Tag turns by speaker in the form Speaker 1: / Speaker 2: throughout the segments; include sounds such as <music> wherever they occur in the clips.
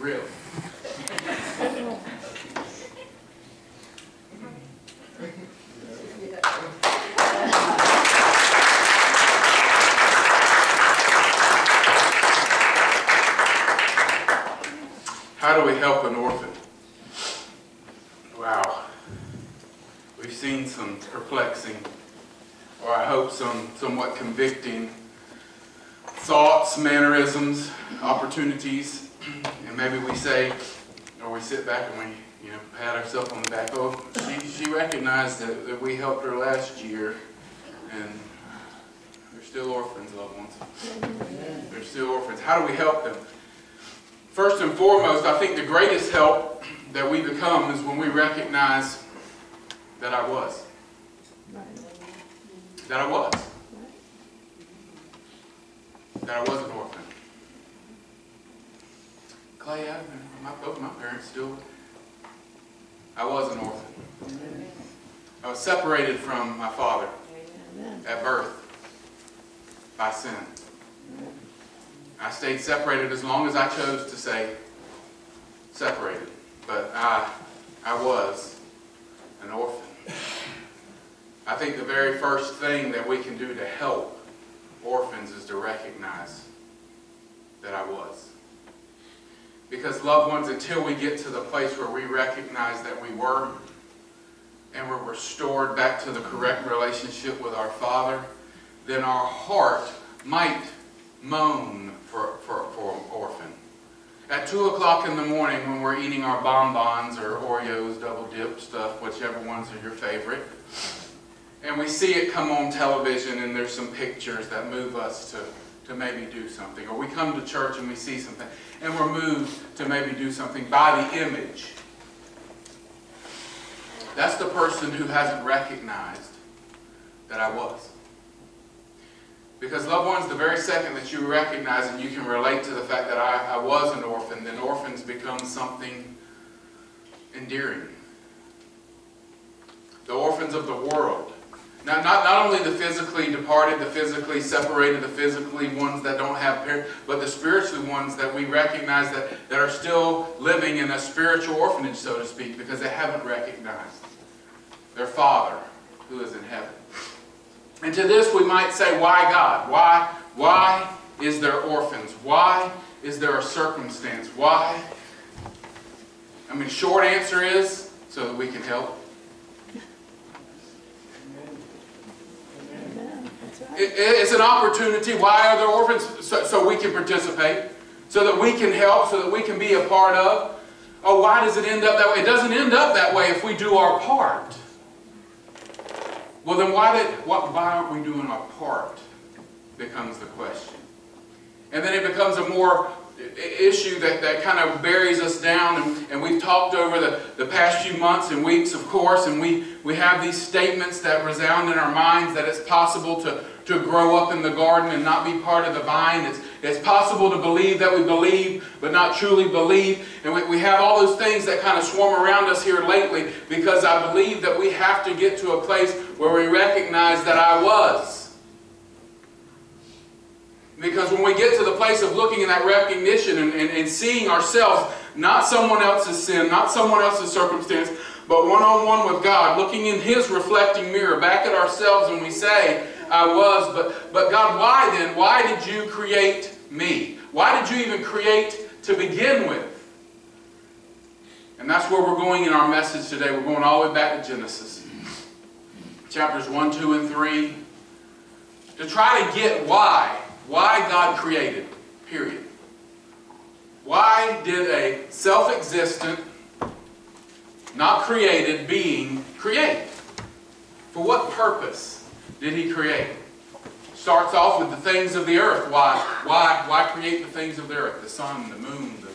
Speaker 1: Really? How do we help an orphan? Wow. We've seen some perplexing, or I hope some somewhat convicting thoughts, mannerisms, opportunities, and maybe we say, or we sit back and we, you know, on the back. Oh, she, she recognized that, that we helped her last year, and they're still orphans, loved ones. They're still orphans. How do we help them? First and foremost, I think the greatest help that we become is when we recognize that I was. That I was. That I was an orphan. Clay, I, my, both my parents still, I was an orphan. I was separated from my father at birth by sin. I stayed separated as long as I chose to say separated. But I, I was an orphan. I think the very first thing that we can do to help orphans is to recognize that I was. Because loved ones, until we get to the place where we recognize that we were and we're restored back to the correct relationship with our Father, then our heart might moan for, for, for an orphan. At 2 o'clock in the morning when we're eating our bonbons or Oreos, double dip stuff, whichever ones are your favorite, and we see it come on television and there's some pictures that move us to, to maybe do something. Or we come to church and we see something and we're moved to maybe do something by the image. That's the person who hasn't recognized that I was. Because, loved ones, the very second that you recognize and you can relate to the fact that I, I was an orphan, then orphans become something endearing. The orphans of the world. Now, not, not only the physically departed, the physically separated, the physically ones that don't have parents, but the spiritually ones that we recognize that, that are still living in a spiritual orphanage, so to speak, because they haven't recognized their Father who is in heaven. And to this we might say, why God? Why, why is there orphans? Why is there a circumstance? Why? I mean, short answer is so that we can help. It's an opportunity. Why are there orphans? So, so we can participate, so that we can help, so that we can be a part of. Oh, why does it end up that way? It doesn't end up that way if we do our part. Well, then why, did, why, why aren't we doing our part? Becomes the question. And then it becomes a more issue that, that kind of buries us down and, and we've talked over the, the past few months and weeks of course and we, we have these statements that resound in our minds that it's possible to, to grow up in the garden and not be part of the vine. It's, it's possible to believe that we believe but not truly believe. And we, we have all those things that kind of swarm around us here lately because I believe that we have to get to a place where we recognize that I was. Because when we get to the place of looking in that recognition and, and, and seeing ourselves, not someone else's sin, not someone else's circumstance, but one-on-one -on -one with God, looking in His reflecting mirror back at ourselves and we say, I was, but, but God, why then? Why did you create me? Why did you even create to begin with? And that's where we're going in our message today. We're going all the way back to Genesis. Chapters 1, 2, and 3. To try to get why why God created, period. Why did a self-existent, not created being create? For what purpose did he create? Starts off with the things of the earth. Why? Why, why create the things of the earth? The sun, the moon, the,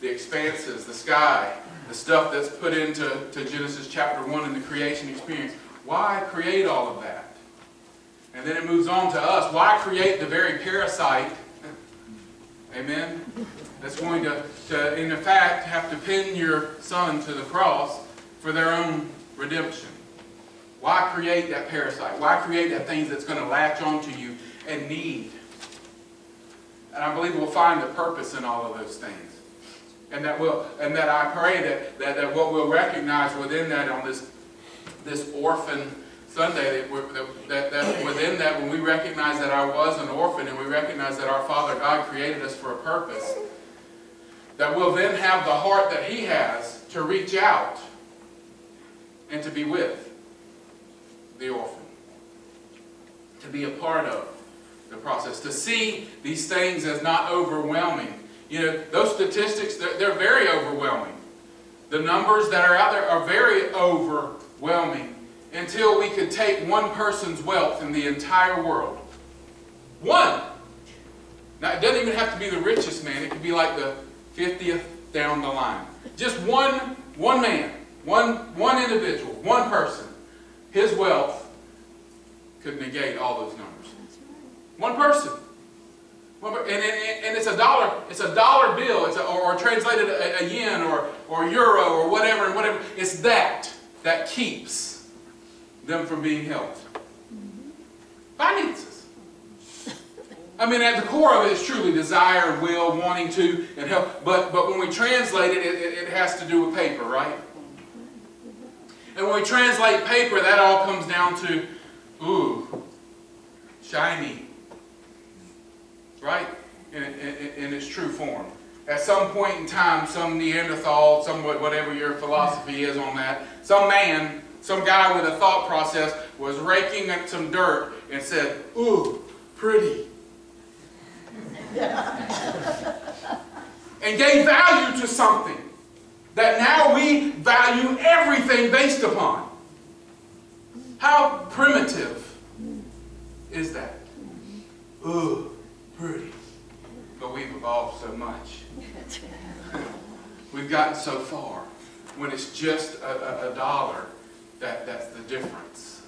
Speaker 1: the expanses, the sky, the stuff that's put into to Genesis chapter 1 in the creation experience. Why create all of that? And then it moves on to us. Why create the very parasite, amen, that's going to, to, in fact, have to pin your son to the cross for their own redemption? Why create that parasite? Why create that thing that's going to latch onto you and need? And I believe we'll find the purpose in all of those things. And that will and that I pray that, that, that what we'll recognize within that on this this orphan Sunday, that, that, that within that, when we recognize that I was an orphan and we recognize that our Father God created us for a purpose, that we'll then have the heart that He has to reach out and to be with the orphan, to be a part of the process, to see these things as not overwhelming. You know, those statistics, they're, they're very overwhelming. The numbers that are out there are very overwhelming until we could take one person's wealth in the entire world. One! Now, it doesn't even have to be the richest man. It could be like the 50th down the line. Just one, one man, one, one individual, one person. His wealth could negate all those numbers. One person. and, and, and, it's a dollar, it's a dollar bill, it's a, or, or, translated a, a yen or, or euro or whatever and whatever. It's that that keeps them from being helped. Finances. I mean, at the core of it is truly desire, and will, wanting to, and help. But, but when we translate it, it, it has to do with paper, right? And when we translate paper, that all comes down to, ooh, shiny, right? In, in, in, its true form. At some point in time, some Neanderthal, some whatever your philosophy is on that, some man, some guy with a thought process was raking up some dirt and said, ooh, pretty. <laughs> and gave value to something that now we value everything based upon. How primitive is that? Ooh pretty. But we've evolved so much. we've gotten so far. When it's just a, a, a dollar, that, that's the difference.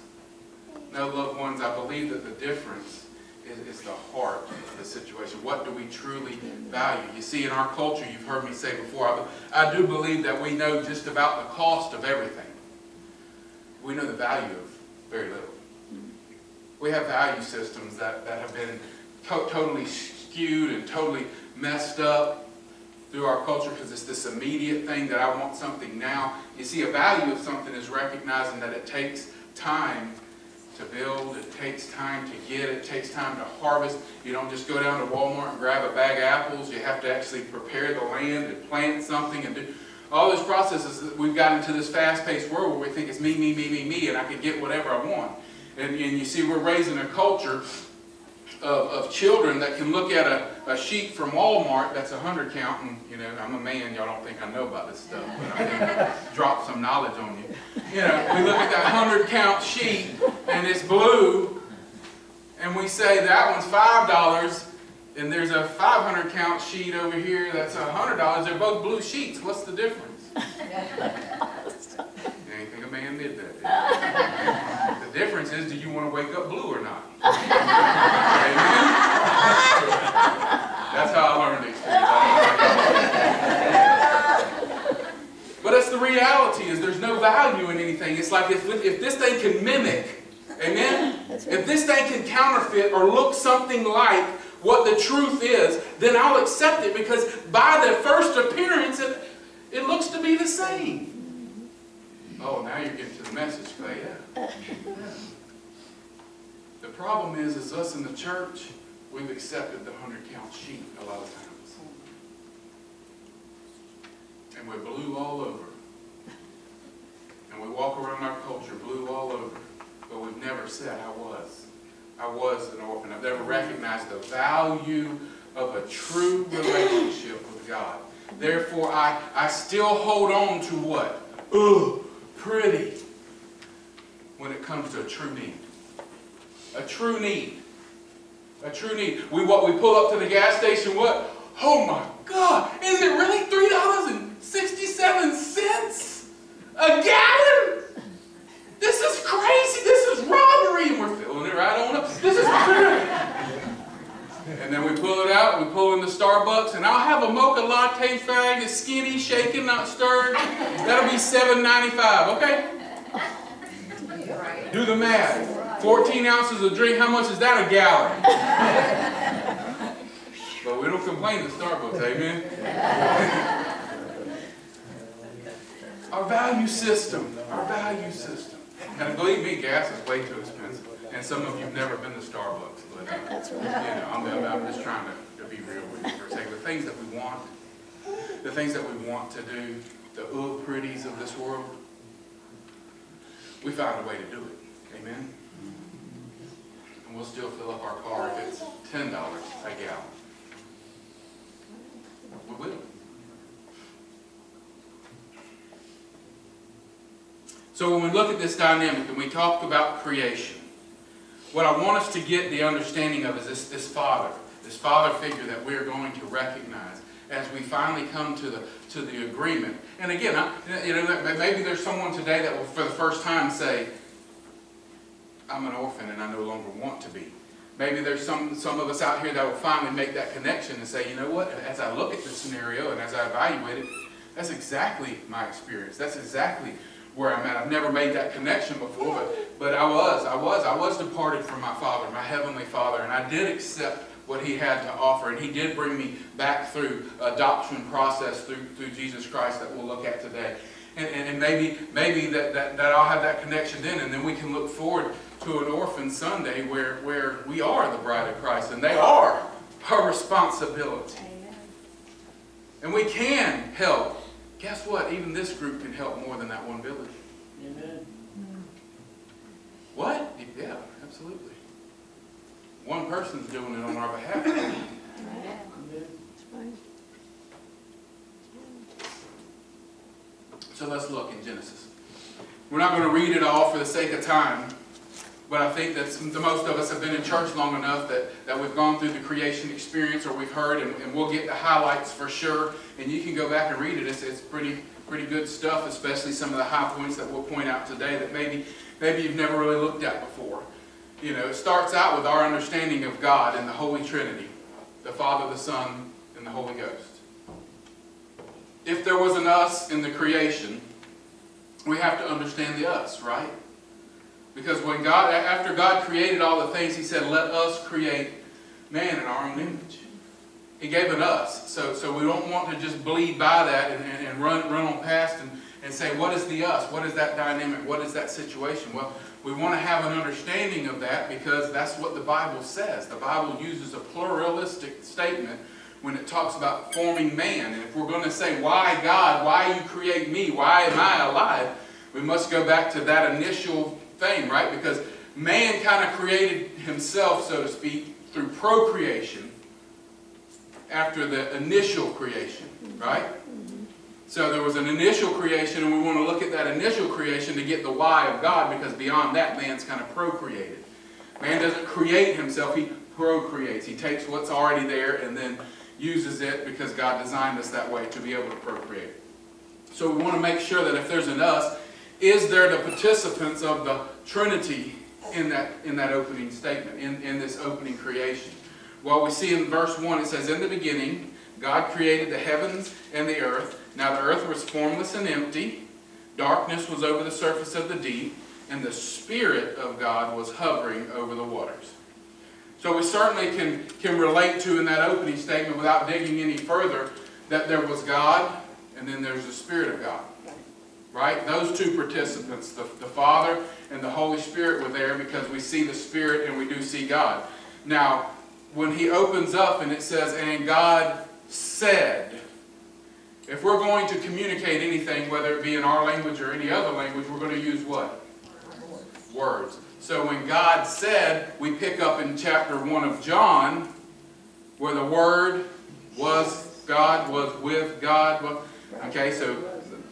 Speaker 1: No, loved ones, I believe that the difference is, is the heart of the situation. What do we truly value? You see, in our culture, you've heard me say before, I, I do believe that we know just about the cost of everything. We know the value of very little. We have value systems that, that have been to totally skewed and totally messed up through our culture because it's this immediate thing that I want something now. You see, a value of something is recognizing that it takes time to build, it takes time to get, it takes time to harvest. You don't just go down to Walmart and grab a bag of apples. You have to actually prepare the land and plant something and do all those processes. We've gotten into this fast-paced world where we think it's me, me, me, me, me, and I can get whatever I want. And, and you see, we're raising a culture of, of children that can look at a, a sheet from Walmart that's a hundred count, and you know, I'm a man, y'all don't think I know about this stuff, but I can <laughs> drop some knowledge on you. You know, we look at that hundred count sheet, and it's blue, and we say that one's five dollars, and there's a 500 count sheet over here that's a hundred dollars. They're both blue sheets. What's the difference? <laughs> I think a man did that. <laughs> the difference is, do you want to wake up blue or not? That's how I learned these things. but that's the reality is there's no value in anything. It's like if, if this thing can mimic, amen? If this thing can counterfeit or look something like what the truth is, then I'll accept it because by the first appearance, it, it looks to be the same. Oh, now you're getting to the message, Clay. Yeah. The problem is, is us in the church, we've accepted the 100 count sheet a lot of times. And we're blue all over. And we walk around our culture blue all over. But we've never said, I was. I was an orphan. I've never recognized the value of a true relationship with God. Therefore, I, I still hold on to what? Ugh, pretty. When it comes to a true need. A true need. A true need. We what we pull up to the gas station, what? Oh my God, is it really $3.67 a gallon? This is crazy. This is robbery. And we're filling it right on up. This is crazy. And then we pull it out, we pull in the Starbucks, and I'll have a mocha latte fag, it's skinny, shaken, not stirred. That'll be $7.95, okay? Do the math. 14 ounces of drink, how much is that a gallon? <laughs> but we don't complain at Starbucks, amen? <laughs> Our value system. Our value system. And believe me, gas is way too expensive. And some of you have never been to Starbucks, but uh,
Speaker 2: That's right.
Speaker 1: you know, I'm, I'm just trying to, to be real with you for a second. The things that we want, the things that we want to do, the ooh pretties of this world, we find a way to do it. Amen? And we'll still fill up our car if it's ten dollars a gallon. We will. So when we look at this dynamic and we talk about creation, what I want us to get the understanding of is this, this Father, this Father figure that we're going to recognize as we finally come to the, to the agreement. And again, I, you know, maybe there's someone today that will for the first time say, I'm an orphan and I no longer want to be. Maybe there's some, some of us out here that will finally make that connection and say, you know what, as I look at this scenario and as I evaluate it, that's exactly my experience. That's exactly where I'm at. I've never made that connection before, but, but I was. I was. I was departed from my Father, my Heavenly Father, and I did accept what He had to offer, and He did bring me back through adoption process through, through Jesus Christ that we'll look at today. And, and, and maybe, maybe that, that, that I'll have that connection then, and then we can look forward to an orphan Sunday where, where we are the bride of Christ, and they are our responsibility.
Speaker 2: Amen.
Speaker 1: And we can help. Guess what? Even this group can help more than that one village.
Speaker 3: Amen.
Speaker 1: What? Yeah, absolutely. One person's doing it on our behalf.
Speaker 2: Right. <laughs>
Speaker 3: Amen.
Speaker 1: So let's look in Genesis. We're not going to read it all for the sake of time, but I think that some- the most of us have been in church long enough that, that we've gone through the creation experience or we've heard, and, and we'll get the highlights for sure. And you can go back and read it. It's, it's pretty, pretty good stuff, especially some of the high points that we'll point out today that maybe, maybe you've never really looked at before. You know, it starts out with our understanding of God and the Holy Trinity, the Father, the Son, and the Holy Ghost. If there was an us in the creation, we have to understand the us, right? Because when God, after God created all the things, He said, "Let us create man in our own image." He gave it us, so so we don't want to just bleed by that and, and, and run run on past and, and say, "What is the us? What is that dynamic? What is that situation?" Well, we want to have an understanding of that because that's what the Bible says. The Bible uses a pluralistic statement when it talks about forming man. And if we're going to say, why God, why you create me, why am I alive, we must go back to that initial thing, right? Because man kind of created himself, so to speak, through procreation after the initial creation, right? So there was an initial creation, and we want to look at that initial creation to get the why of God, because beyond that, man's kind of procreated. Man doesn't create himself, he procreates. He takes what's already there and then uses it because God designed us that way to be able to procreate. So we want to make sure that if there's an us, is there the participants of the Trinity in that, in that opening statement, in, in this opening creation? Well, we see in verse 1, it says, In the beginning, God created the heavens and the earth. Now the earth was formless and empty. Darkness was over the surface of the deep, and the Spirit of God was hovering over the waters. So we certainly can, can relate to in that opening statement without digging any further that there was God and then there's the Spirit of God. Right? Those two participants, the, the Father and the Holy Spirit were there because we see the Spirit and we do see God. Now, when he opens up and it says, and God said, if we're going to communicate anything, whether it be in our language or any other language, we're going to use what? Words. So when God said, we pick up in chapter 1 of John, where the Word was God, was with God. Okay, so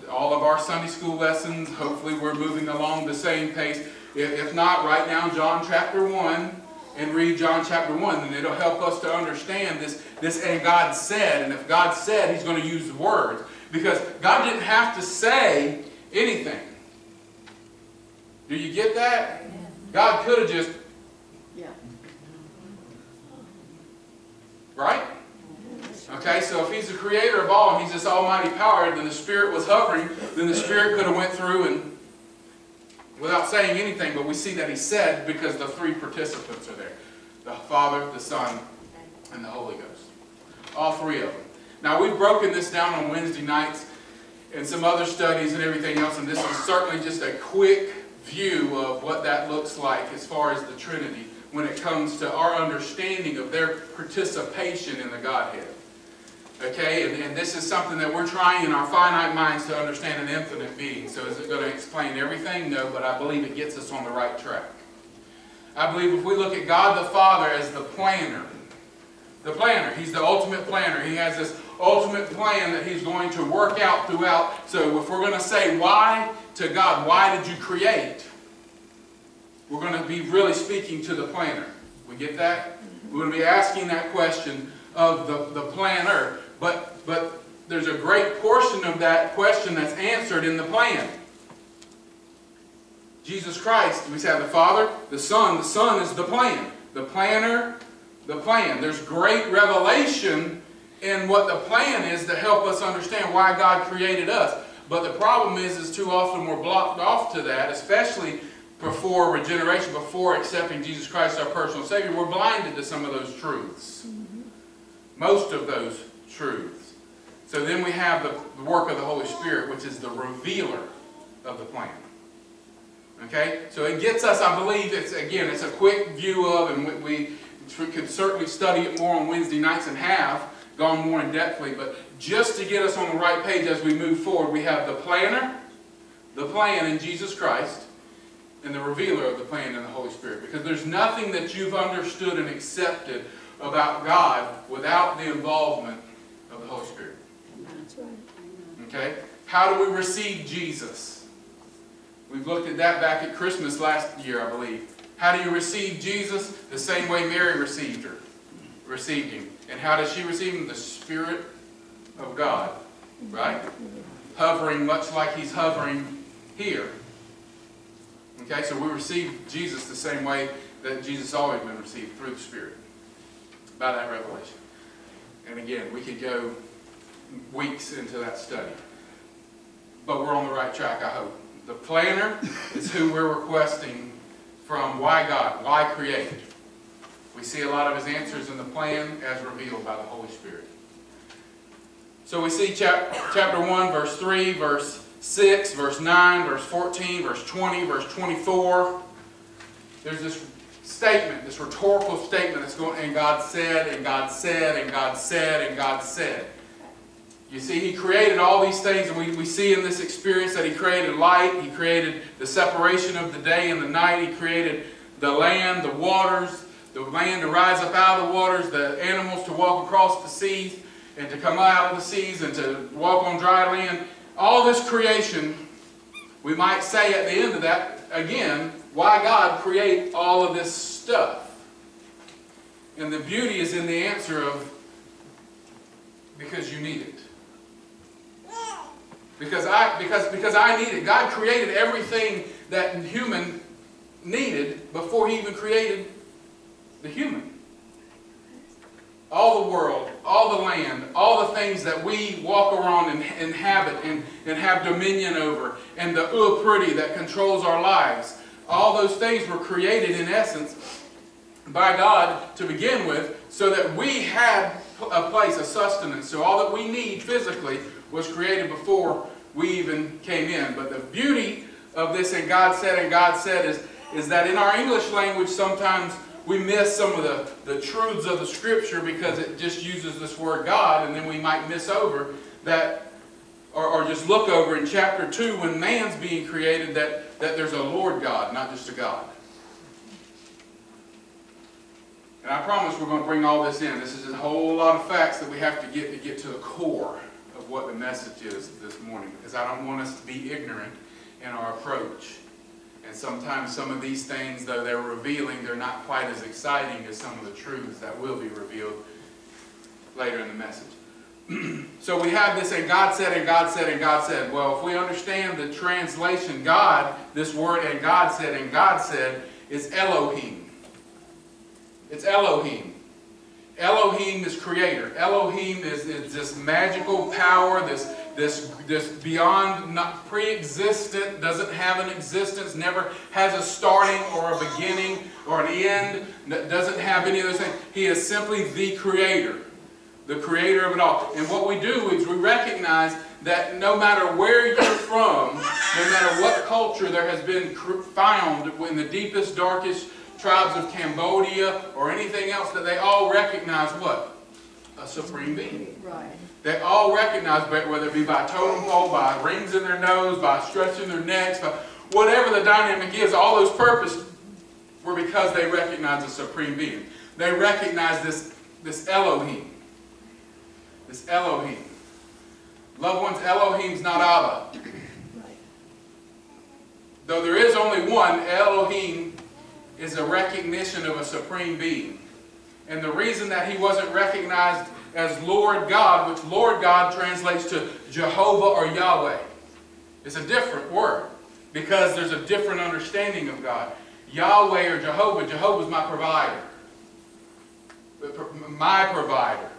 Speaker 1: all of our Sunday school lessons, hopefully we're moving along the same pace. If not, write down John chapter 1 and read John chapter 1, and it'll help us to understand this, this and God said. And if God said, He's going to use the words. Because God didn't have to say anything. Do you get that? God could have just,
Speaker 2: Yeah.
Speaker 1: right? Okay, so if he's the creator of all and he's this almighty power, then the Spirit was hovering, then the Spirit could have went through and without saying anything, but we see that he said because the three participants are there. The Father, the Son, and the Holy Ghost. All three of them. Now we've broken this down on Wednesday nights and some other studies and everything else, and this is certainly just a quick view of what that looks like as far as the Trinity when it comes to our understanding of their participation in the Godhead. Okay, and, and this is something that we're trying in our finite minds to understand an infinite being. So is it going to explain everything? No, but I believe it gets us on the right track. I believe if we look at God the Father as the planner, the planner, He's the ultimate planner. He has this ultimate plan that He's going to work out throughout. So if we're going to say why to God, why did you create? We're going to be really speaking to the planner. We get that? Mm-hmm. We're going to be asking that question of the, the planner. But, but there's a great portion of that question that's answered in the plan. Jesus Christ, we say the Father, the Son. The Son is the plan. The planner, the plan. There's great revelation in what the plan is to help us understand why God created us. But the problem is, is too often we're blocked off to that, especially before regeneration, before accepting Jesus Christ our personal Savior. We're blinded to some of those truths. Mm -hmm. Most of those truths. So then we have the, the work of the Holy Spirit, which is the revealer of the plan. Okay? So it gets us, I believe, it's again, it's a quick view of, and we, we could certainly study it more on Wednesday nights and have gone more in depthly, but just to get us on the right page as we move forward, we have the planner, the plan in Jesus Christ, and the revealer of the plan in the Holy Spirit. Because there's nothing that you've understood and accepted about God without the involvement the Holy Spirit.
Speaker 2: That's right.
Speaker 1: Okay? How do we receive Jesus? We've looked at that back at Christmas last year, I believe. How do you receive Jesus? The same way Mary received her, received him. And how does she receive him? The Spirit of God. Right? Hovering much like he's hovering here. Okay, so we receive Jesus the same way that Jesus always been received, through the Spirit. By that revelation. And again, we could go weeks into that study. But we're on the right track, I hope. The planner is who we're requesting from why God, why create. We see a lot of his answers in the plan as revealed by the Holy Spirit. So we see chap chapter 1, verse 3, verse 6, verse 9, verse 14, verse 20, verse 24. There's this statement, this rhetorical statement that's going, and God said, and God said, and God said, and God said. You see, He created all these things, and we, we see in this experience that He created light, He created the separation of the day and the night, He created the land, the waters, the land to rise up out of the waters, the animals to walk across the seas, and to come out of the seas, and to walk on dry land. All this creation, we might say at the end of that, again, why God create all of this stuff. And the beauty is in the answer of because you need it. Because I because because I need it. God created everything that human needed before he even created the human. All the world, all the land, all the things that we walk around and inhabit and, and have dominion over, and the uh pretty that controls our lives. All those things were created in essence by God to begin with so that we had a place, a sustenance. So all that we need physically was created before we even came in. But the beauty of this and God said and God said is, is that in our English language sometimes we miss some of the, the truths of the scripture because it just uses this word God and then we might miss over that or, or just look over in chapter 2 when man's being created that, that there's a Lord God, not just a God. And I promise we're going to bring all this in. This is a whole lot of facts that we have to get to get to the core of what the message is this morning because I don't want us to be ignorant in our approach. And sometimes some of these things, though they're revealing, they're not quite as exciting as some of the truths that will be revealed later in the message. <clears throat> so we have this, and God said, and God said, and God said. Well, if we understand the translation, God, this word, and God said, and God said, is Elohim. It's Elohim. Elohim is creator. Elohim is, is this magical power, this, this, this beyond, pre-existent, doesn't have an existence, never has a starting or a beginning or an end, doesn't have any of those things. He is simply the creator the creator of it all. And what we do is we recognize that no matter where you're from, no matter what culture there has been found in the deepest, darkest tribes of Cambodia or anything else, that they all recognize what? A supreme being.
Speaker 2: Right.
Speaker 1: They all recognize, whether it be by totem pole, by rings in their nose, by stretching their necks, by whatever the dynamic is, all those purposes were because they recognize a supreme being. They recognize this, this Elohim. This Elohim. Loved ones, Elohim's not Abba. Though there is only one, Elohim is a recognition of a supreme being. And the reason that he wasn't recognized as Lord God, which Lord God translates to Jehovah or Yahweh, is a different word because there's a different understanding of God. Yahweh or Jehovah, Jehovah is my provider. My provider.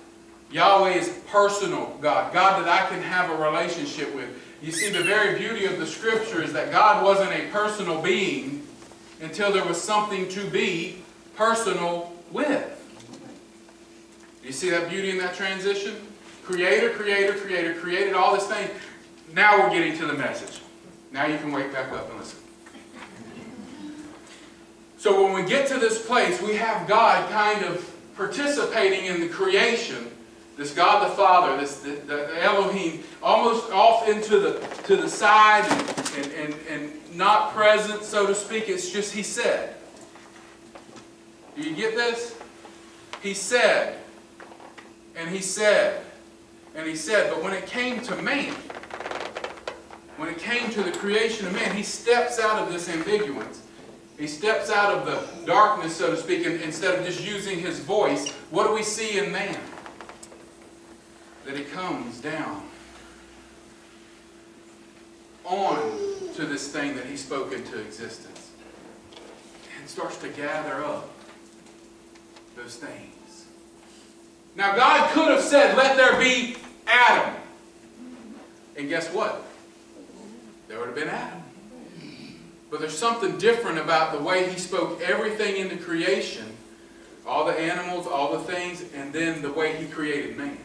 Speaker 1: Yahweh is personal God, God that I can have a relationship with. You see, the very beauty of the Scripture is that God wasn't a personal being until there was something to be personal with. You see that beauty in that transition? Creator, creator, creator, created all this thing. Now we're getting to the message. Now you can wake back up and listen. So when we get to this place, we have God kind of participating in the creation. This God the Father, this the, the Elohim, almost off into the to the side and, and, and, not present, so to speak. It's just He said. Do you get this? He said, and He said, and He said. But when it came to man, when it came to the creation of man, He steps out of this ambiguance. He steps out of the darkness, so to speak, and instead of just using his voice, what do we see in man? That he comes down on to this thing that he spoke into existence and starts to gather up those things. Now, God could have said, Let there be Adam. And guess what? There would have been Adam. But there's something different about the way he spoke everything into creation, all the animals, all the things, and then the way he created man.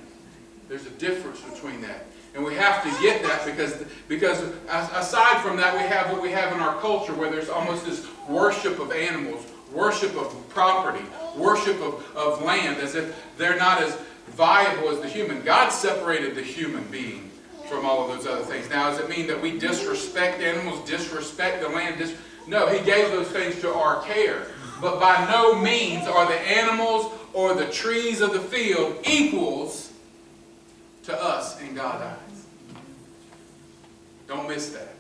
Speaker 1: There's a difference between that. And we have to get that because, because aside from that, we have what we have in our culture where there's almost this worship of animals, worship of property, worship of, of land as if they're not as viable as the human. God separated the human being from all of those other things. Now, does it mean that we disrespect animals, disrespect the land? Dis no, he gave those things to our care. But by no means are the animals or the trees of the field equals to us in God's eyes. Don't miss that.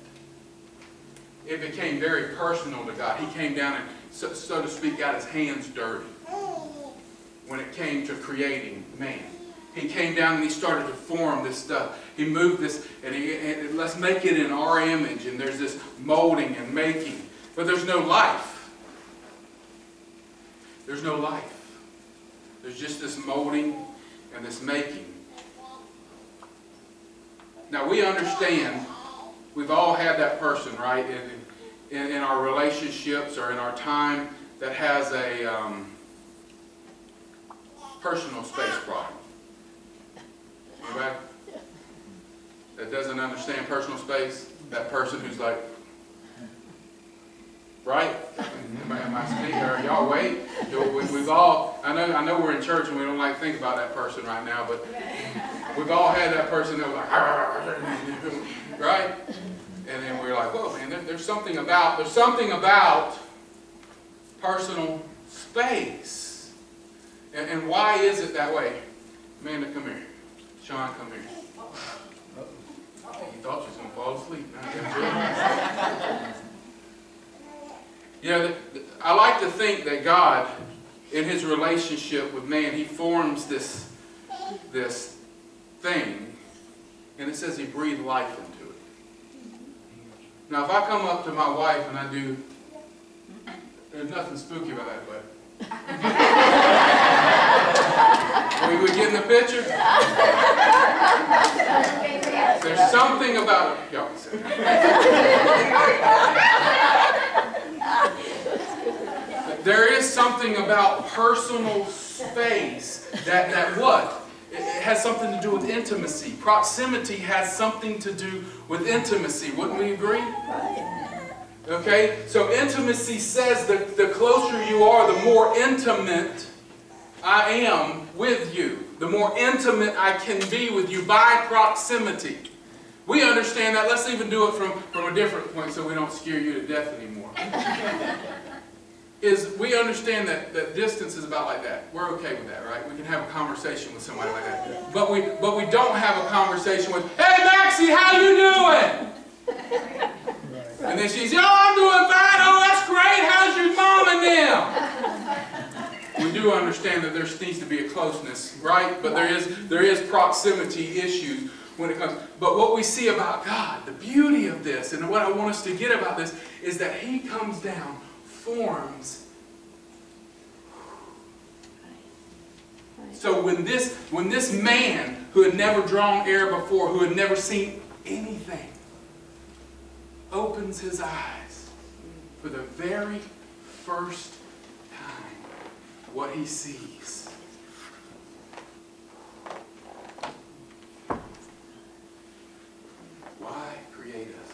Speaker 1: It became very personal to God. He came down and, so, so to speak, got his hands dirty when it came to creating man. He came down and he started to form this stuff. He moved this, and, he, and let's make it in our image. And there's this molding and making. But there's no life. There's no life. There's just this molding and this making. Now, we understand, we've all had that person, right, in, in, in our relationships or in our time that has a um, personal space problem. Anybody? That doesn't understand personal space? That person who's like, right? Am I, am I speaking? Y'all wait? We, have all, I know, I know we're in church and we don't like think about that person right now, but we've all had that person that was like, right? And then we're like, whoa, man, there, there's something about, there's something about personal space. And, and why is it that way? Amanda, come here. Sean, come here. You thought she was going to fall asleep. you know, I like to think that God, in his relationship with man, he forms this, this thing, and it says he breathed life into it. Now, if I come up to my wife and I do, there's nothing spooky about that, but <laughs> we, we getting the picture? There's something about y'all There is something about personal space that, that what? It has something to do with intimacy. Proximity has something to do with intimacy. Wouldn't we agree? Okay? So intimacy says that the closer you are, the more intimate I am with you. The more intimate I can be with you by proximity. We understand that. Let's even do it from, from a different point so we don't scare you to death anymore. <laughs> is we understand that, that distance is about like that. We're okay with that, right? We can have a conversation with somebody like that. But we but we don't have a conversation with, hey Maxie, how you doing? And then she's, yo, oh, I'm doing fine. Oh, that's great. How's your mom and them? We do understand that there needs to be a closeness, right? But there is there is proximity issues when it comes. But what we see about God, the beauty of this, and what I want us to get about this, is that He comes down forms. So when this, when this man who had never drawn air before, who had never seen anything, opens his eyes for the very first time, what he sees. Why create us?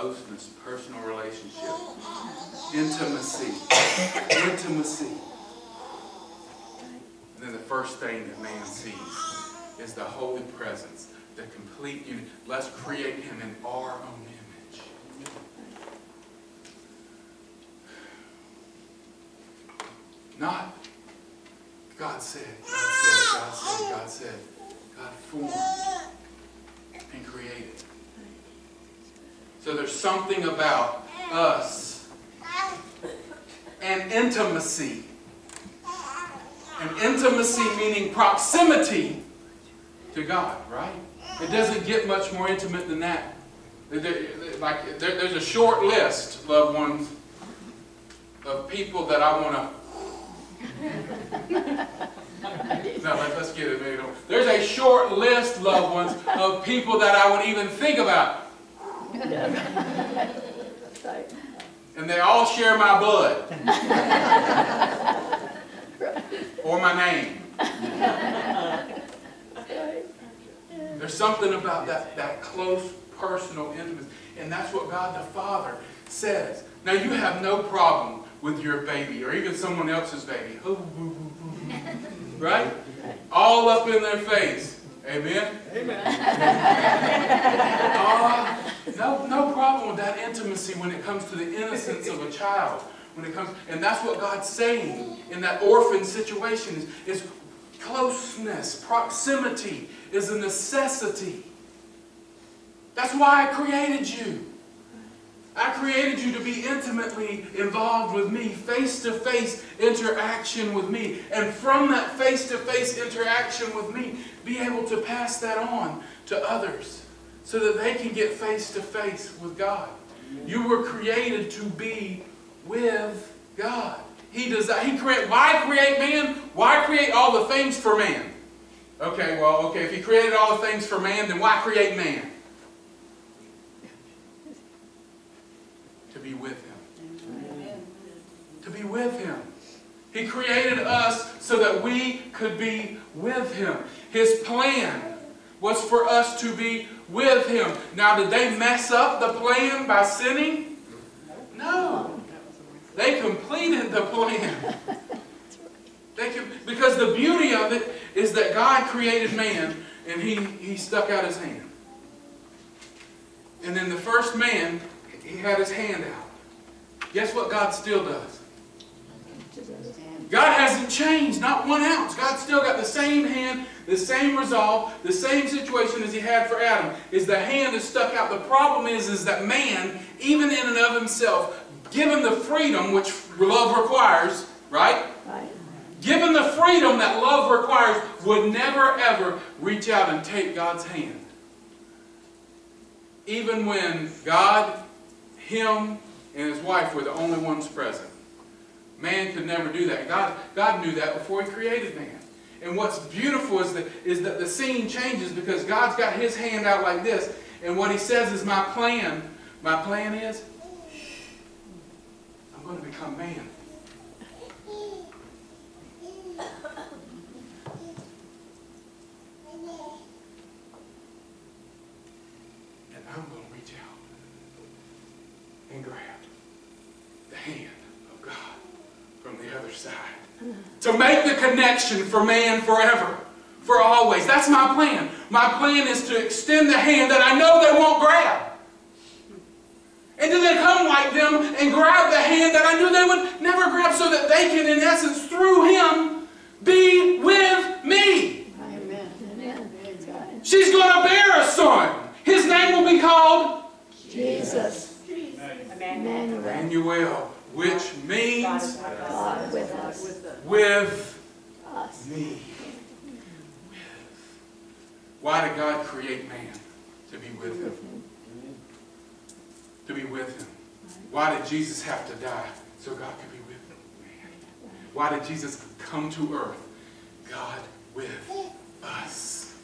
Speaker 1: Closeness, personal relationship, intimacy, intimacy. And then the first thing that man sees is the holy presence, the complete unity. Let's create him in our own image. Not God said, God said, God said, God said, God formed and created. So there's something about us and intimacy. And intimacy meaning proximity to God, right? It doesn't get much more intimate than that. Like there's a short list, loved ones, of people that I want to. <laughs> No, let's get it. There's a short list, loved ones, of people that I would even think about. <laughs> And they all share my blood. <laughs> or my name. There's something about that, that close personal intimacy. And that's what God the Father says. Now you have no problem with your baby or even someone else's baby. <laughs> Right? All up in their face. Amen? Amen. uh, no, no problem with that intimacy when it comes to the innocence of a child. When it comes, and that's what God's saying in that orphan situation is, is closeness, proximity is a necessity. That's why I created you. I created you to be intimately involved with me, face-to-face interaction with me. And from that face-to-face interaction with me, be able to pass that on to others so that they can get face-to-face with God. You were created to be with God. He does. He create. Why create man? Why create all the things for man? Okay, well, okay. If he created all the things for man, then why create man? To be with him. Amen. To be with him. He created us so that we could be with him. His plan was for us to be with him. Now, did they mess up the plan by sinning? No. They completed the plan. They can, because the beauty of it is that God created man and he, he stuck out his hand. And then the first man, he had his hand out. Guess what God still does? God hasn't changed, not one ounce. God's still got the same hand, the same resolve, the same situation as he had for Adam. Is the hand is stuck out. The problem is, is that man, even in and of himself, given the freedom which love requires, right? Right. Given the freedom that love requires, would never ever reach out and take God's hand. Even when God, him, and his wife were the only ones present. Man could never do that. God, God knew that before he created man. And what's beautiful is that, is that the scene changes because God's got his hand out like this. And what he says is, my plan, my plan is, I'm going to become man. To make the connection for man forever, for always. That's my plan. My plan is to extend the hand that I know they won't grab. And then come like them and grab the hand that I knew they would never grab so that they can, in essence, through him, be with me.
Speaker 2: Amen. Amen.
Speaker 1: She's going to bear a son. His name will be called
Speaker 2: Jesus. Emmanuel.
Speaker 1: Emmanuel, which means
Speaker 2: God with us.
Speaker 1: with
Speaker 2: Us.
Speaker 1: me. Why did God create man? To be with him. To be with him. Why did Jesus have to die? So God could be with man. Why did Jesus come to earth? God with us.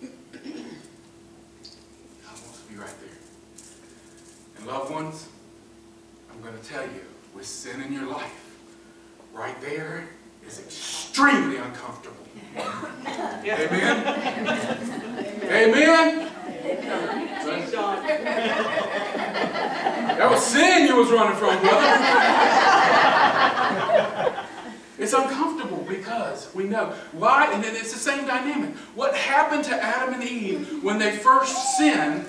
Speaker 1: God wants to be right there. And loved ones, I'm going to tell you, with sin in your life, right there is extremely uncomfortable. Amen? Amen? That was sin you was running from, brother. It's uncomfortable because we know. Why? And then it's the same dynamic. What happened to Adam and Eve when they first sinned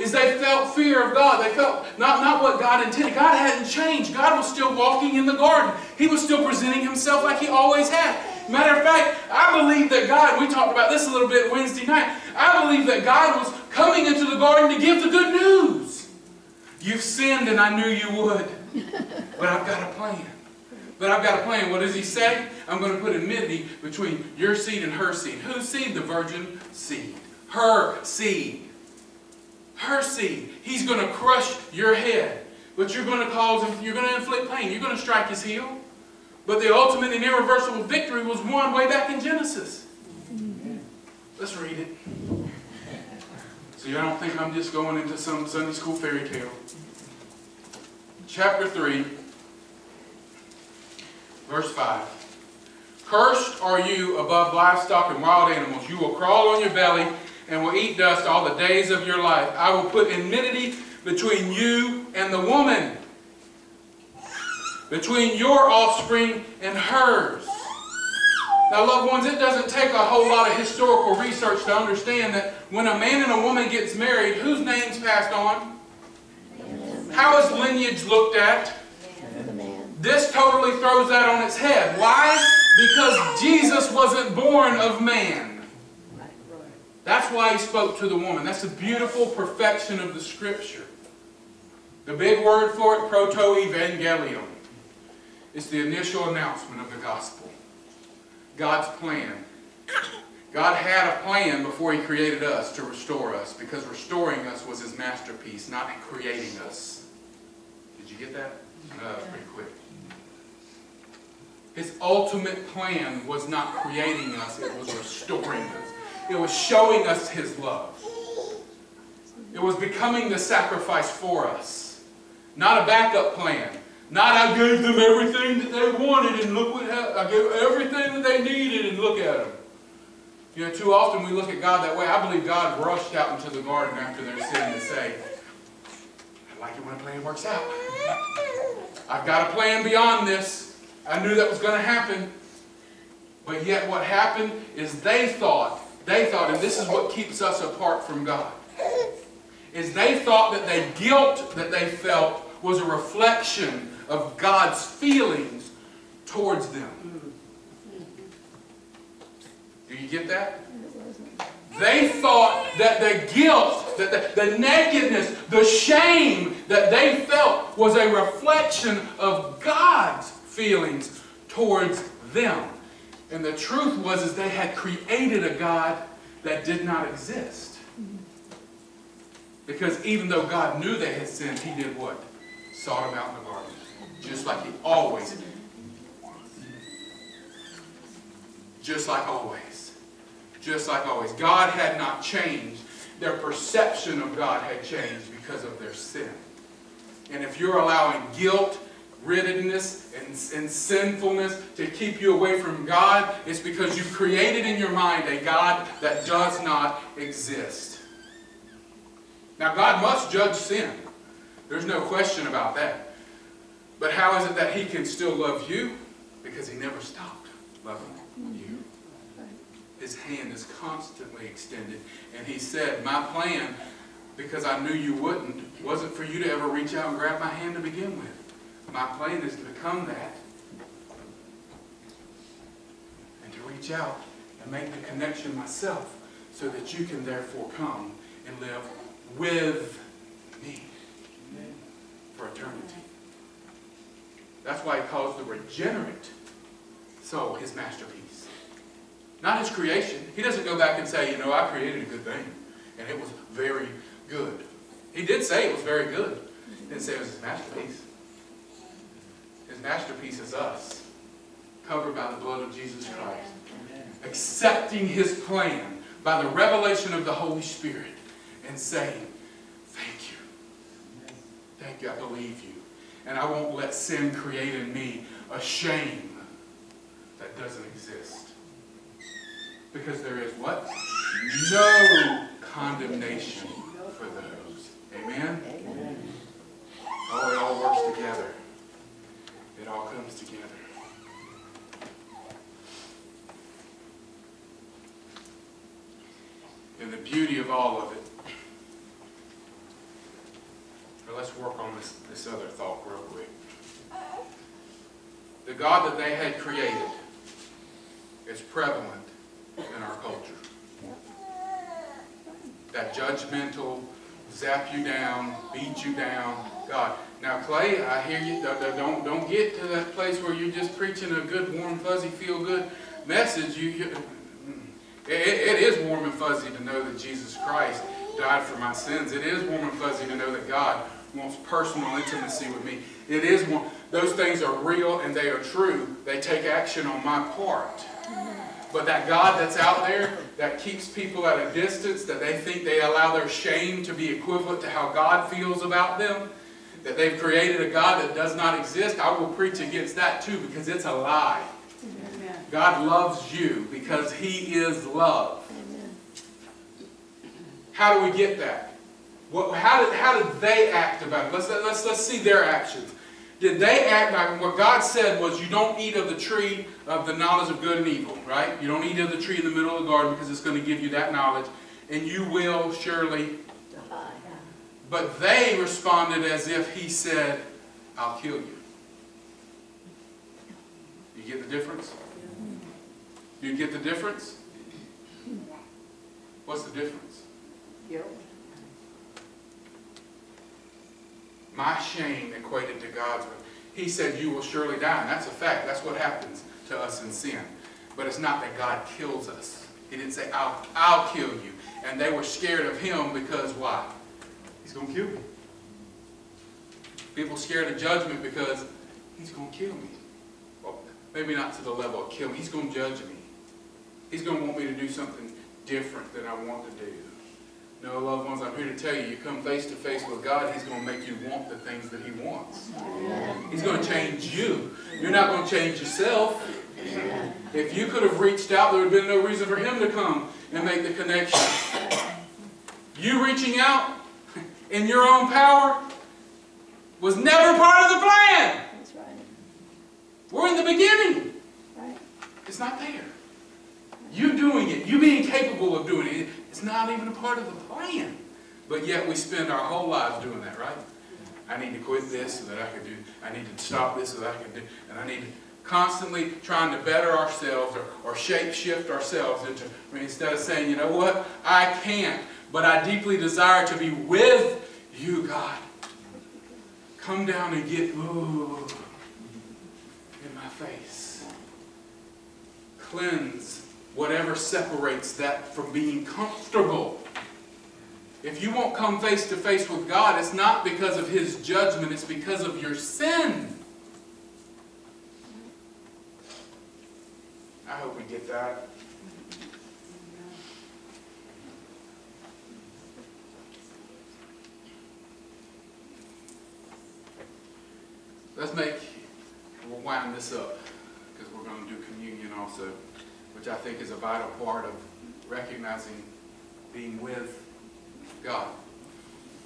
Speaker 1: is they felt fear of God. They felt not, not what God intended. God hadn't changed. God was still walking in the garden. He was still presenting himself like he always had. Matter of fact, I believe that God, we talked about this a little bit Wednesday night, I believe that God was coming into the garden to give the good news. You've sinned and I knew you would. But I've got a plan. But I've got a plan. What does he say? I'm going to put enmity between your seed and her seed. Whose seed? The virgin seed. Her seed. Her seed. He's going to crush your head. But you're going to cause him, you're going to inflict pain. You're going to strike his heel. But the ultimate and irreversible victory was won way back in Genesis. Let's read it. So you don't think I'm just going into some Sunday school fairy tale. Chapter 3, verse 5. Cursed are you above livestock and wild animals. You will crawl on your belly and will eat dust all the days of your life. I will put enmity between you and the woman, between your offspring and hers. Now, loved ones, it doesn't take a whole lot of historical research to understand that when a man and a woman gets married, whose name's passed on? How is lineage looked at? This totally throws that on its head. Why? Because Jesus wasn't born of man. That's why he spoke to the woman. That's the beautiful perfection of the Scripture. The big word for it, proto-evangelium. It's the initial announcement of the gospel. God's plan. God had a plan before he created us to restore us because restoring us was his masterpiece, not creating us. Did you get that? Uh, pretty quick. His ultimate plan was not creating us, it was restoring us. It was showing us his love. It was becoming the sacrifice for us. Not a backup plan. Not I gave them everything that they wanted and look what ha- I gave everything that they needed and look at them. You know, too often we look at God that way. I believe God rushed out into the garden after their sin to say, I like it when a plan works out. I've got a plan beyond this. I knew that was going to happen. But yet what happened is they thought, they thought, and this is what keeps us apart from God, is they thought that the guilt that they felt was a reflection of God's feelings towards them. Do you get that? They thought that the guilt, that the, the nakedness, the shame that they felt was a reflection of God's feelings towards them. And the truth was is they had created a God that did not exist. Because even though God knew they had sinned, he did what? Sought them out in the garden. Just like he always did. Just like always. Just like always. God had not changed. Their perception of God had changed because of their sin. And if you're allowing guilt, riddenness, and, and sinfulness to keep you away from God, it's because you've created in your mind a God that does not exist. Now, God must judge sin. There's no question about that. But how is it that he can still love you? Because he never stopped loving you. His hand is constantly extended. And he said, my plan, because I knew you wouldn't, wasn't for you to ever reach out and grab my hand to begin with. My plan is to become that. And to reach out and make the connection myself so that you can therefore come and live with me for eternity. That's why he calls the regenerate soul his masterpiece. Not his creation. He doesn't go back and say, you know, I created a good thing, and it was very good. He did say it was very good. He didn't say it was his masterpiece. Masterpiece is us, covered by the blood of Jesus Christ, accepting his plan by the revelation of the Holy Spirit, and saying, thank you. Thank you, I believe you. And I won't let sin create in me a shame that doesn't exist. Because there is what? No condemnation for those. Amen?
Speaker 2: Amen.
Speaker 1: Oh, it all works together. Together. And the beauty of all of it. Now let's work on this, this other thought real quick. The God that they had created is prevalent in our culture. That judgmental, zap you down, beat you down God. Now, Clay, I hear you. Don't don't get to that place where you're just preaching a good, warm, fuzzy, feel good message. You, you it, it is warm and fuzzy to know that Jesus Christ died for my sins. It is warm and fuzzy to know that God wants personal intimacy with me. It is warm. Those things are real and they are true. They take action on my part. But that God that's out there that keeps people at a distance, that they think they allow their shame to be equivalent to how God feels about them, that they've created a God that does not exist, I will preach against that too because it's a lie.
Speaker 3: Amen.
Speaker 1: God loves you because He is love.
Speaker 2: Amen.
Speaker 1: How do we get that? What, how, did, how did they act about it? Let's, let's, let's see their actions. Did they act like what God said was you don't eat of the tree of the knowledge of good and evil, right? You don't eat of the tree in the middle of the garden because it's going to give you that knowledge. And you will surely. But they responded as if he said, I'll kill you. You get the difference? You get the difference? What's the difference?
Speaker 3: Guilt.
Speaker 1: My shame equated to God's. He said, You will surely die. And that's a fact. That's what happens to us in sin. But it's not that God kills us. He didn't say, I'll, I'll kill you. And they were scared of him because why? He's going to kill me. People scared of judgment because he's going to kill me. Well, maybe not to the level of kill me. He's going to judge me. He's going to want me to do something different than I want to do. No, loved ones, I'm here to tell you, you come face to face with God, He's going to make you want the things that He wants. He's going to change you. You're not going to change yourself. If you could have reached out, there would have been no reason for Him to come and make the connection. You reaching out in your own power was never part of the plan.
Speaker 2: That's right.
Speaker 1: We're in the beginning.
Speaker 2: Right.
Speaker 1: It's not there. You doing it, you being capable of doing it, it's not even a part of the plan. But yet we spend our whole lives doing that, right? I need to quit this so that I can do, I need to stop this so that I can do, and I need to constantly trying to better ourselves or, or shape shift ourselves into, instead of saying, you know what, I can't, but I deeply desire to be with you, God. Come down and get, ooh, in my face. Cleanse whatever separates that from being comfortable. If you won't come face to face with God, it's not because of His judgment, it's because of your sin. I hope we get that. Let's make, we'll wind this up because we're going to do communion also, which I think is a vital part of recognizing being with God.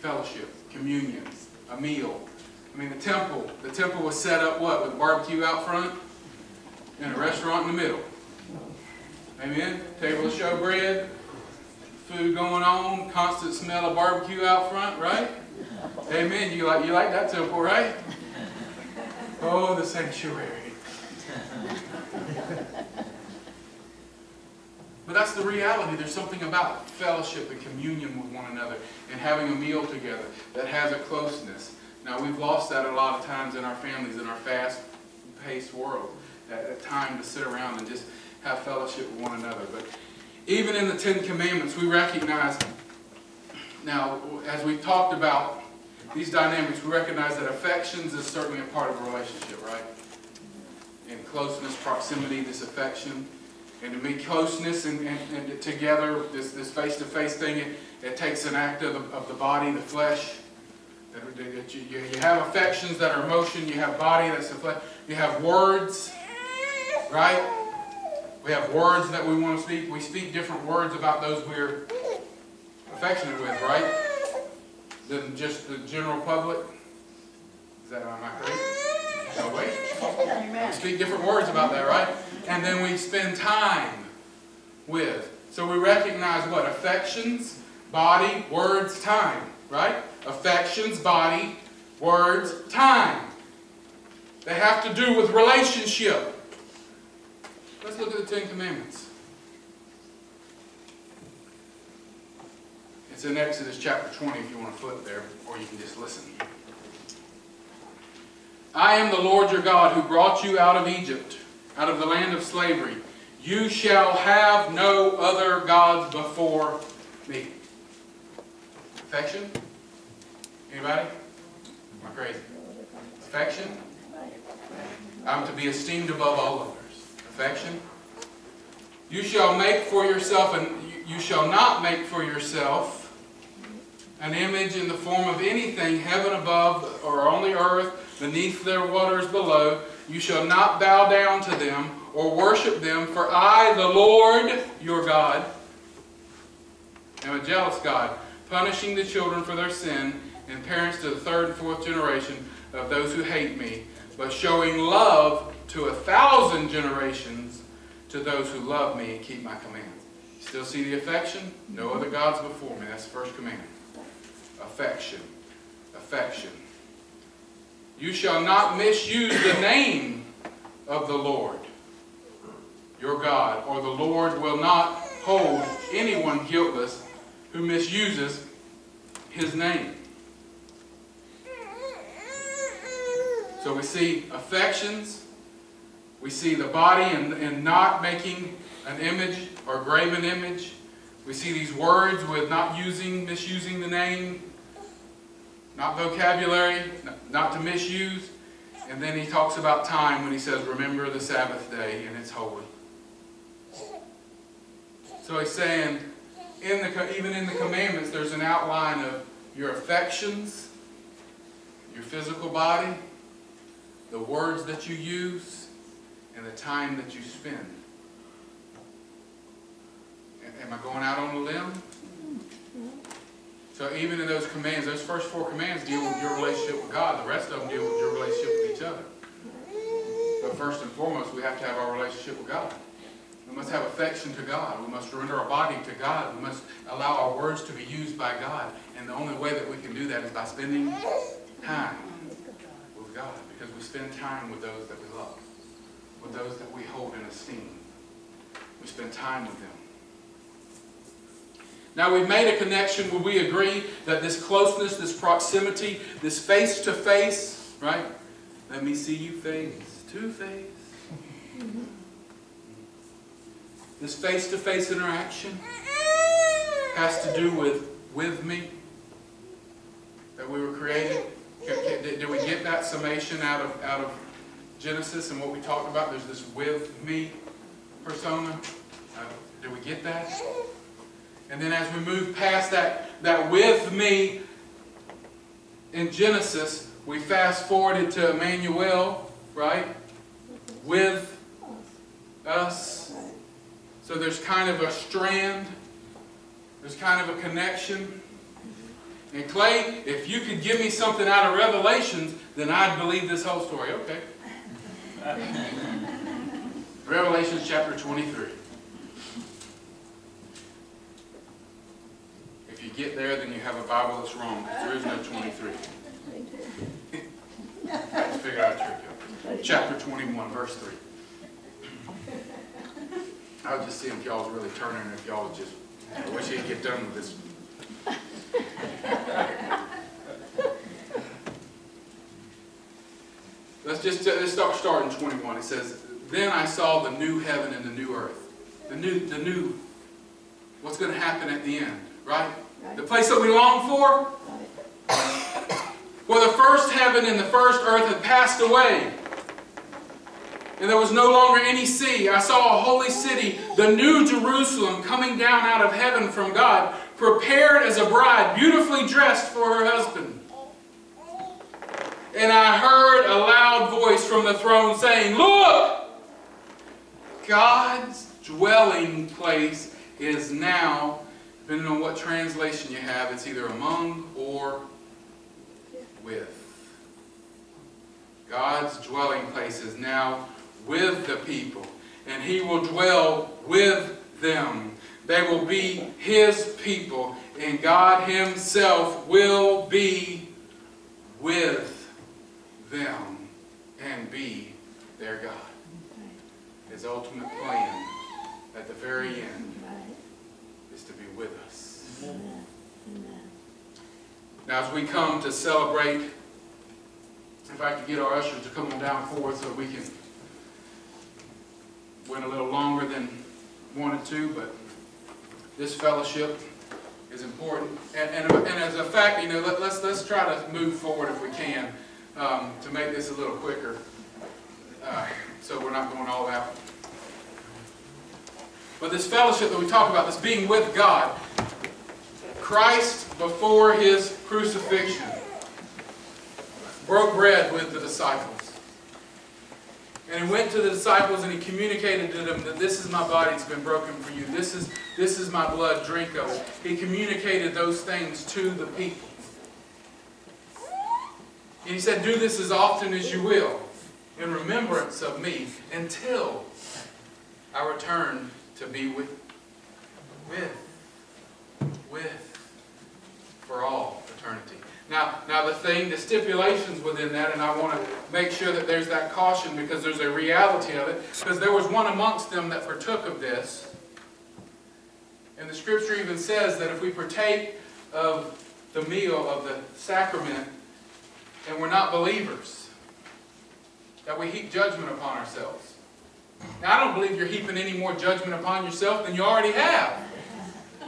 Speaker 1: Fellowship, communion, a meal. I mean, the temple, the temple was set up what? With barbecue out front and a restaurant in the middle. Amen? Table of showbread, food going on, constant smell of barbecue out front, right? Amen. You like you like that temple, right? Oh, the sanctuary. But that's the reality. There's something about fellowship and communion with one another and having a meal together that has a closeness. Now, we've lost that a lot of times in our families, in our fast-paced world. That, time to sit around and just have fellowship with one another. But even in the Ten Commandments, we recognize, now, as we talked about these dynamics, we recognize that affections is certainly a part of a relationship, right? In closeness, proximity, this affection. And to be closeness and, and, and together, this, face-to-face thing, it, it takes an act of the, of the body, the flesh. That, that you, you have affections that are emotion, you have body that's the flesh, you have words, right? We have words that we want to speak. We speak different words about those we're affectionate with, right? Than just the general public. Is that, am I crazy? No, wait. We speak different words about that, right? And then we spend time with. So we recognize what? Affections, body, words, time, right? Affections, body, words, time. They have to do with relationship. Let's look at the Ten Commandments. It's in Exodus chapter 20 if you want to flip there, or you can just listen. I am the Lord your God who brought you out of Egypt, out of the land of slavery. You shall have no other gods before me. Affection? Anybody? Am I crazy? Affection? I'm to be esteemed above all others. Affection? You shall make for yourself, and you shall not make for yourself an image in the form of anything heaven above or on the earth beneath their waters below. You shall not bow down to them or worship them, for I, the Lord your God, am a jealous God, punishing the children for their sin and parents to the third and fourth generation of those who hate me, but showing love to a thousand generations to those who love me and keep my commands. Still see the affection? No other gods before me. That's the first commandment. Affection. Affection. You shall not misuse the name of the Lord, your God, or the Lord will not hold anyone guiltless who misuses his name. So we see affections, we see the body and, and not making an image or graven image. We see these words with not using, misusing the name, not vocabulary, not to misuse. And then he talks about time when he says, remember the Sabbath day and it's holy. So he's saying, in the, even in the commandments, there's an outline of your affections, your physical body, the words that you use, and the time that you spend. Am I going out on a limb? So even in those commands, those first four commands deal with your relationship with God. The rest of them deal with your relationship with each other. But first and foremost, we have to have our relationship with God. We must have affection to God. We must surrender our body to God. We must allow our words to be used by God. And the only way that we can do that is by spending time with God. Because we spend time with those that we love, with those that we hold in esteem. We spend time with them. Now we've made a connection where we agree that this closeness, this proximity, this face to face, right? Let me see you face to face. This face-to-face -face interaction has to do with with me, that we were created. Did we get that summation out of, out of Genesis and what we talked about? There's this with me persona. Uh, did we get that? And then as we move past that, that with me in Genesis, we fast forwarded to Emmanuel, right? With us. So there's kind of a strand, there's kind of a connection. And Clay, if you could give me something out of Revelations, then I'd believe this whole story. Okay. <laughs> Revelations chapter 23. If you get there, then you have a Bible that's wrong. There is no 23. I had to figure out a trick. Chapter 21, verse 3. I was just seeing if y'all was really turning, if y'all just, I wish you'd get done with this. Let's just let's start starting 21. It says, "Then I saw the new heaven and the new earth." The new, the new, what's going to happen at the end, right? The place that we long for. where the first heaven and the first earth had passed away, and there was no longer any sea. I saw a holy city, the new Jerusalem, coming down out of heaven from God, prepared as a bride, beautifully dressed for her husband. And I heard a loud voice from the throne saying, Look! God's dwelling place is now, depending on what translation you have, it's either among or with. God's dwelling place is now with the people, and He will dwell with them. They will be His people, and God Himself will be with them and be their God. His ultimate plan at the very end
Speaker 2: Right.
Speaker 1: is to be with us.
Speaker 2: Amen.
Speaker 1: Now, as we come to celebrate, if I could get our ushers to come on down forward so we can went a little longer than wanted to, but this fellowship is important. And, and, and as a fact, you know, let, let's let's try to move forward if we can um, to make this a little quicker, uh, so we're not going all out. But this fellowship that we talk about, this being with God, Christ before his crucifixion broke bread with the disciples. And he went to the disciples and he communicated to them that this is my body that's been broken for you. This is, this is my blood, drink of it. He communicated those things to the people. And he said, do this as often as you will in remembrance of me until I return to be with, with, with, for all eternity. Now, now the thing, the stipulations within that, and I want to make sure that there's that caution because there's a reality of it. Because there was one amongst them that partook of this. And the scripture even says that if we partake of the meal of the sacrament and we're not believers, that we heap judgment upon ourselves. Now, I don't believe you're heaping any more judgment upon yourself than you already have.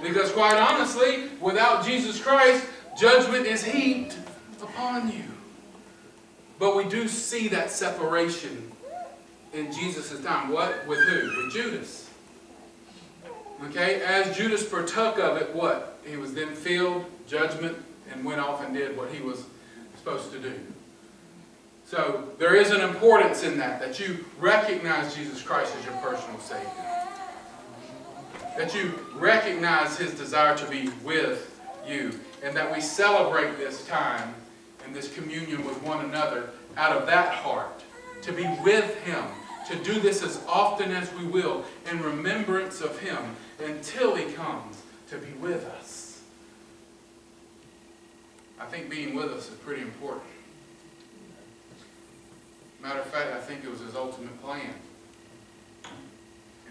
Speaker 1: Because quite honestly, without Jesus Christ, judgment is heaped upon you. But we do see that separation in Jesus' time. What? With who? With Judas. Okay? As Judas partook of it, what? He was then filled, judgment, and went off and did what he was supposed to do. So there is an importance in that, that you recognize Jesus Christ as your personal Savior. That you recognize His desire to be with you. And that we celebrate this time and this communion with one another out of that heart. To be with Him. To do this as often as we will in remembrance of Him until He comes to be with us. I think being with us is pretty important. Matter of fact, I think it was his ultimate plan.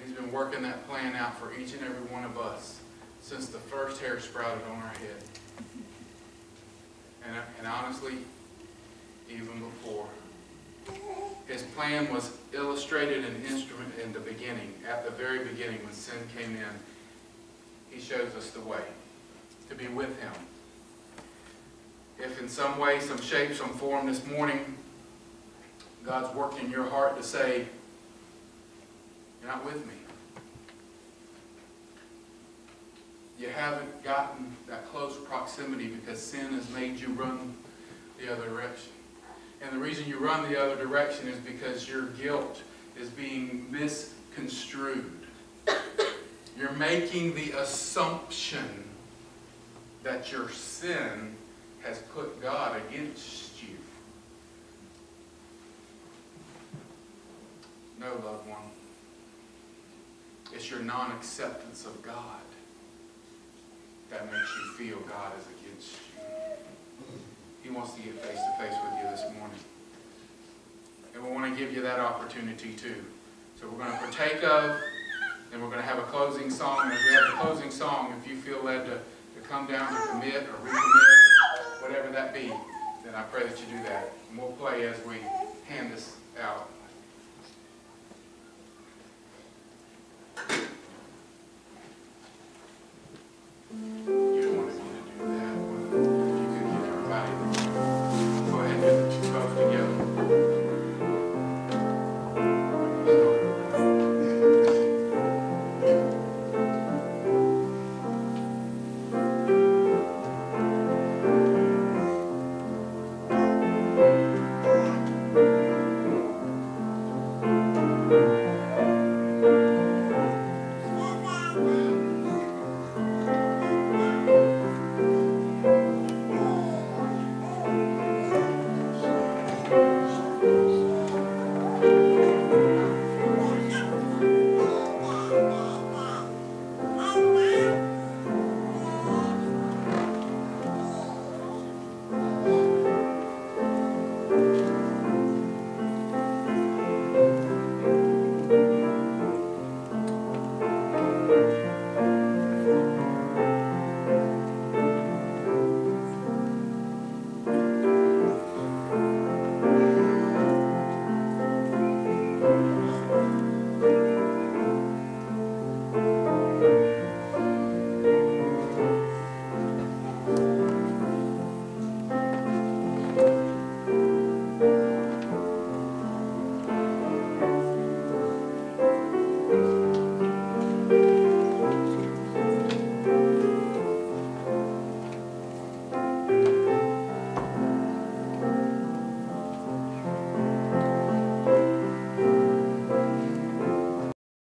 Speaker 1: He's been working that plan out for each and every one of us since the first hair sprouted on our head. And, and honestly, even before. His plan was illustrated and instrument in the beginning, at the very beginning when sin came in. He shows us the way to be with him. If in some way, some shape, some form this morning, God's working in your heart to say, You're not with me. You haven't gotten that close proximity because sin has made you run the other direction. And the reason you run the other direction is because your guilt is being misconstrued. You're making the assumption that your sin has put God against you. No, loved one. It's your non-acceptance of God that makes you feel God is against you. He wants to get face to face with you this morning. And we want to give you that opportunity too. So we're going to partake of, and we're going to have a closing song. And we have the closing song, if you feel led to, to come down to commit or recommit, or whatever that be, then I pray that you do that. And we'll play as we hand this out. Thank you.